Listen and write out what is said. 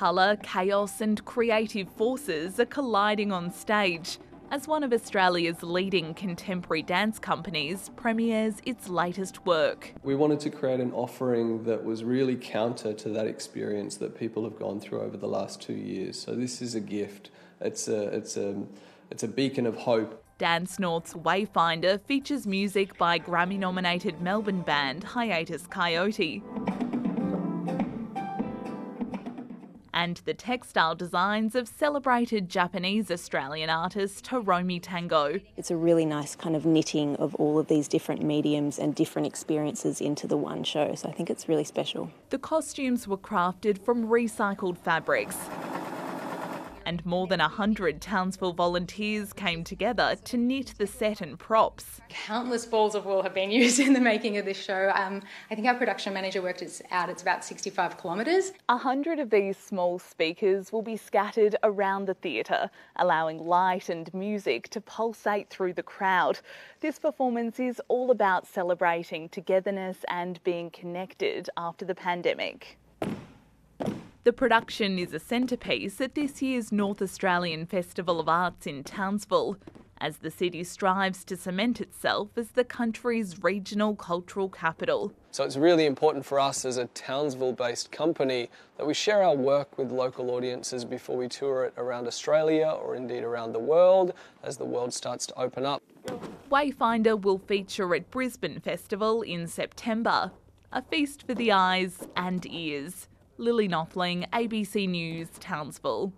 Colour, chaos, and creative forces are colliding on stage as one of Australia's leading contemporary dance companies premieres its latest work. We wanted to create an offering that was really counter to that experience that people have gone through over the last two years. So this is a gift. It's a, it's a, it's a beacon of hope. Dancenorth's Wayfinder features music by Grammy nominated Melbourne band Hiatus Kaiyote. And the textile designs of celebrated Japanese Australian artist Hiromi Tango. It's a really nice kind of knitting of all of these different mediums and different experiences into the one show, so I think it's really special. The costumes were crafted from recycled fabrics and more than 100 Townsville volunteers came together to knit the set and props. Countless balls of wool have been used in the making of this show. Um, I think our production manager worked it out, it's about 65 kilometres. A hundred of these small speakers will be scattered around the theatre, allowing light and music to pulsate through the crowd. This performance is all about celebrating togetherness and being connected after the pandemic. The production is a centrepiece at this year's North Australian Festival of Arts in Townsville, as the city strives to cement itself as the country's regional cultural capital. So it's really important for us as a Townsville based company that we share our work with local audiences before we tour it around Australia or indeed around the world as the world starts to open up. Wayfinder will feature at Brisbane Festival in September, a feast for the eyes and ears. Lily Nothling, ABC News, Townsville.